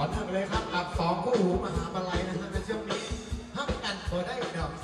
ขอเนึ่งเลยครับกับสองคู่หูมหาบาลัยนะฮะในช่วงนี้ห้ามกันพอได้ดอก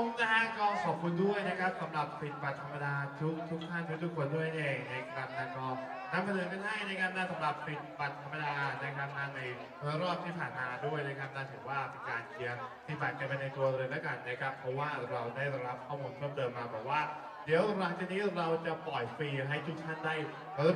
มนะฮะก็ขอบคุณด้วยนะครับสำหรับสิทธิ์บัตรธรรมดาทุกทุกท่านทุกทุกคนด้วยเองนะครับแล้วก็นำเสนอกันให้นะครับนะสำหรับสิทธิ์บัตรธรรมดานะครับนะในรอบที่ผ่านมาด้วยนะครับนะถือว่าเป็นการเคลียร์สิทธิ์บัตรกันไปในตัวเลยแล้วกันนะครับ เพราะว่าเราได้รับข้อมูลเพิ่มเติมมาบอกว่าเดี๋ยวหลังจากนี้เราจะปล่อยฟรีให้ทุกท่านได้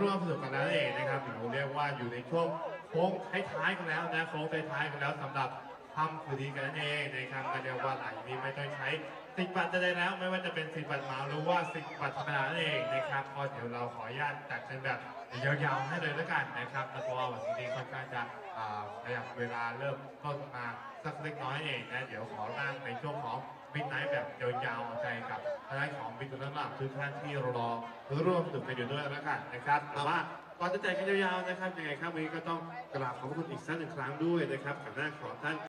ร่วมสนุกกันแล้วเองนะครับหรือเรียกว่าอยู่ในช่วงโค้งท้ายๆกันแล้วนะโค้งท้ายๆกันแล้วสำหรับ ทำคือดีกันนั่นเองนะครับก็เรียกว่าหลายนี้ไม่ต้องใช้สิทธิ์บัตรจะได้แล้ว ไม่ว่าจะเป็นสิทธิ์บัตรเหมาหรือว่าสิทธิ์บัตรธรรมดานั่นเองนะครับก็เดี๋ยวเราขออนุญาตจัดเป็นแบบยาวๆให้เลยแล้วกันนะครับแล้วก็วันนี้ค่อนข้างจะอ่าขยับเวลาเริ่มต้นมาสักเล็กน้อยเองนะเดี๋ยวขอร่างในช่วงของมิดไนท์แบบยาวๆเอาใจกับทางด้านของมิตรนักหลับทุกท่านที่รอร่วมสนุกกันอยู่ด้วยแล้วกันนะครับแต่ว่าก่อนจะแจกกันยาวๆนะครับยังไงครับวันนี้ก็ต้องกราบขอบคุณอีกสักหนึ่งครั้งด้วยนะครับกับหน้าของท่าน